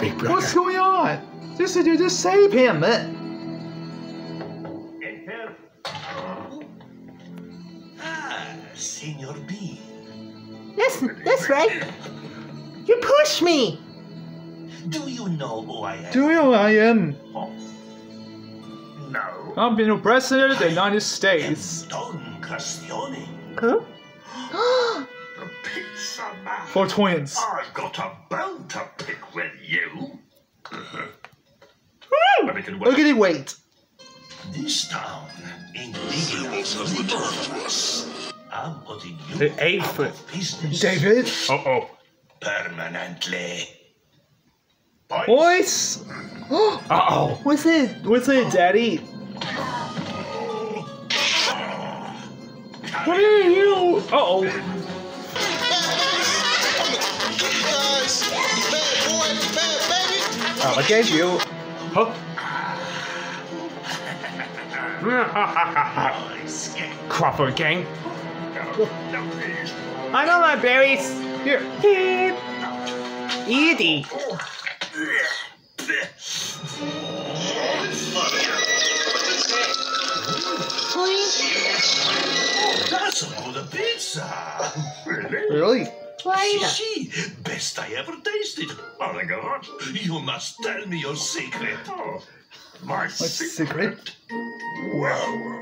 Big brother. What's going on? Just, just save him. Ah, Senor B. That's, that's right. You push me. Do you know who I am? Do you know who I am? Oh. No. I'm the president of the United States. Don Crustyoni. Huh? The pizza man. For twins. I've got a bone to pick with you. But it can Look at it, wait. This town ain't big enough to live in. I'm putting you The eight out foot. of business David. Uh oh. permanently. Boys, Boys. Uh oh. What's it? What's it, Daddy? What are you? Uh oh. Guys, bad boy, bad baby. Oh, I gave you. Huh? Boys, Crawford gang. no, no, please. I know my berries. Here. Here. Easy. That's a good pizza. Really? Really? Why? Gee, best I ever tasted. Oh my God, you must tell me your secret. Oh, my What's the secret? Well,